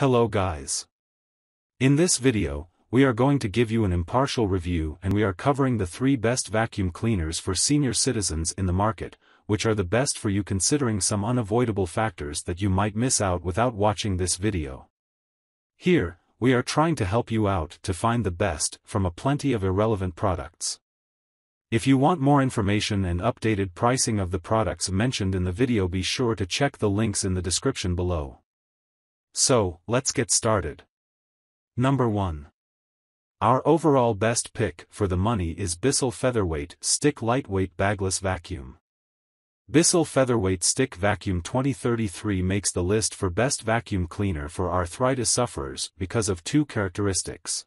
Hello guys. In this video, we are going to give you an impartial review and we are covering the three best vacuum cleaners for senior citizens in the market, which are the best for you considering some unavoidable factors that you might miss out without watching this video. Here, we are trying to help you out to find the best from a plenty of irrelevant products. If you want more information and updated pricing of the products mentioned in the video be sure to check the links in the description below. So, let's get started. Number 1. Our overall best pick for the money is Bissell Featherweight Stick Lightweight Bagless Vacuum. Bissell Featherweight Stick Vacuum 2033 makes the list for best vacuum cleaner for arthritis sufferers because of two characteristics.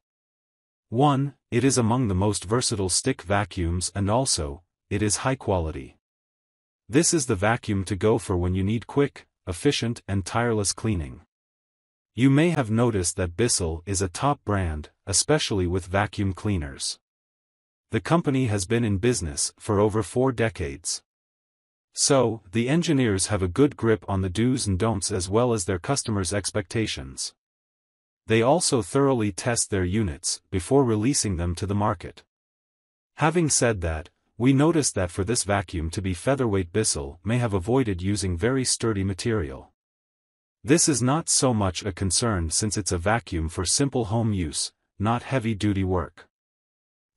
1. It is among the most versatile stick vacuums and also, it is high quality. This is the vacuum to go for when you need quick, efficient and tireless cleaning. You may have noticed that Bissell is a top brand, especially with vacuum cleaners. The company has been in business for over four decades. So, the engineers have a good grip on the do's and don'ts as well as their customers' expectations. They also thoroughly test their units before releasing them to the market. Having said that, we noticed that for this vacuum to be featherweight Bissell may have avoided using very sturdy material. This is not so much a concern since it's a vacuum for simple home use, not heavy-duty work.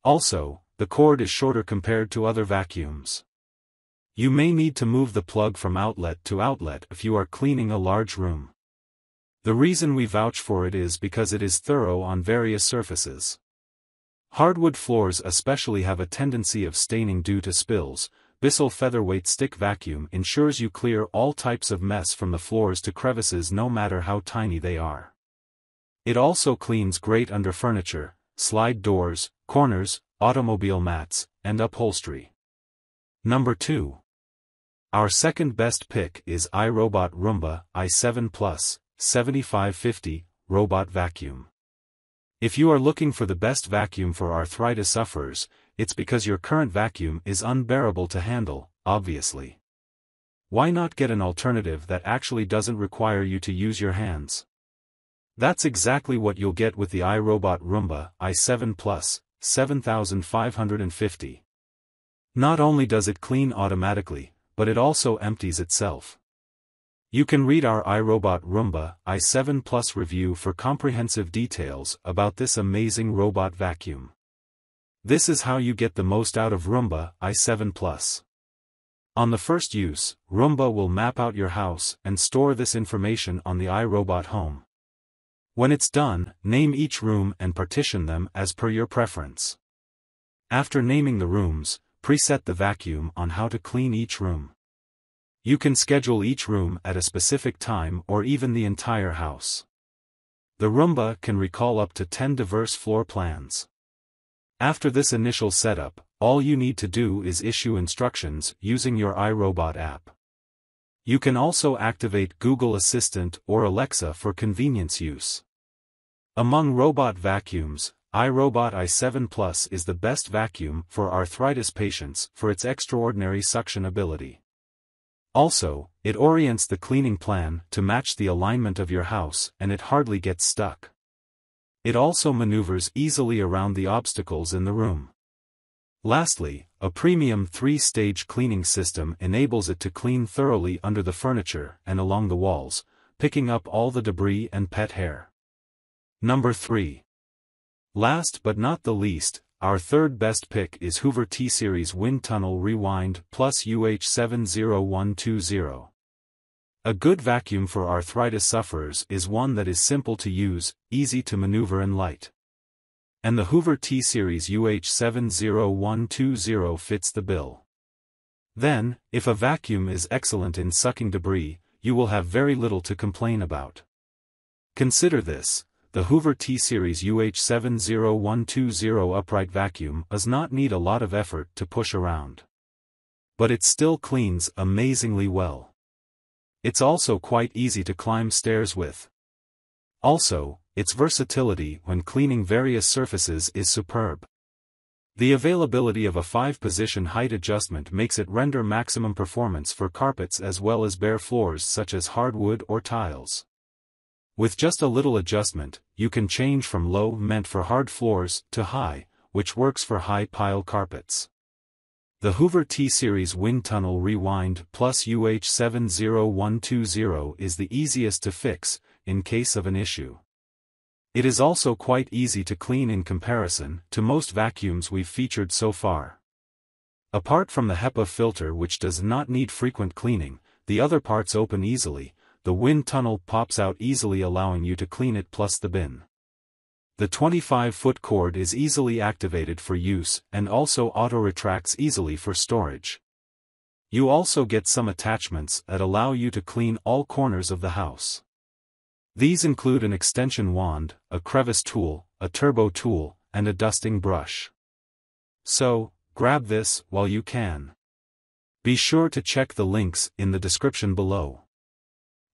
Also, the cord is shorter compared to other vacuums. You may need to move the plug from outlet to outlet if you are cleaning a large room. The reason we vouch for it is because it is thorough on various surfaces. Hardwood floors especially have a tendency of staining due to spills, Bissell Featherweight Stick Vacuum ensures you clear all types of mess from the floors to crevices no matter how tiny they are. It also cleans great under furniture, slide doors, corners, automobile mats, and upholstery. Number 2. Our second best pick is iRobot Roomba i7 Plus 7550 Robot Vacuum. If you are looking for the best vacuum for arthritis sufferers, it's because your current vacuum is unbearable to handle, obviously. Why not get an alternative that actually doesn't require you to use your hands? That's exactly what you'll get with the iRobot Roomba i7 Plus 7550. Not only does it clean automatically, but it also empties itself. You can read our iRobot Roomba i7 Plus review for comprehensive details about this amazing robot vacuum. This is how you get the most out of Roomba i7 Plus. On the first use, Roomba will map out your house and store this information on the iRobot Home. When it's done, name each room and partition them as per your preference. After naming the rooms, preset the vacuum on how to clean each room. You can schedule each room at a specific time or even the entire house. The Roomba can recall up to 10 diverse floor plans. After this initial setup, all you need to do is issue instructions using your iRobot app. You can also activate Google Assistant or Alexa for convenience use. Among robot vacuums, iRobot i7 Plus is the best vacuum for arthritis patients for its extraordinary suction ability. Also, it orients the cleaning plan to match the alignment of your house and it hardly gets stuck. It also maneuvers easily around the obstacles in the room. Lastly, a premium three-stage cleaning system enables it to clean thoroughly under the furniture and along the walls, picking up all the debris and pet hair. Number 3. Last but not the least, our third best pick is Hoover T-Series Wind Tunnel Rewind Plus UH70120. A good vacuum for arthritis sufferers is one that is simple to use, easy to maneuver and light. And the Hoover T-Series UH70120 fits the bill. Then, if a vacuum is excellent in sucking debris, you will have very little to complain about. Consider this, the Hoover T-Series UH70120 upright vacuum does not need a lot of effort to push around. But it still cleans amazingly well. It's also quite easy to climb stairs with. Also, its versatility when cleaning various surfaces is superb. The availability of a 5-position height adjustment makes it render maximum performance for carpets as well as bare floors such as hardwood or tiles. With just a little adjustment, you can change from low meant for hard floors to high, which works for high pile carpets. The Hoover T-Series Wind Tunnel Rewind Plus UH70120 is the easiest to fix, in case of an issue. It is also quite easy to clean in comparison to most vacuums we've featured so far. Apart from the HEPA filter which does not need frequent cleaning, the other parts open easily, the wind tunnel pops out easily allowing you to clean it plus the bin. The 25-foot cord is easily activated for use and also auto-retracts easily for storage. You also get some attachments that allow you to clean all corners of the house. These include an extension wand, a crevice tool, a turbo tool, and a dusting brush. So, grab this while you can. Be sure to check the links in the description below.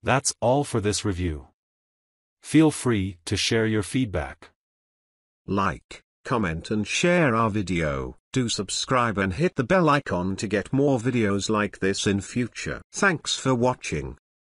That's all for this review. Feel free to share your feedback. Like, comment and share our video, do subscribe and hit the bell icon to get more videos like this in future. Thanks for watching.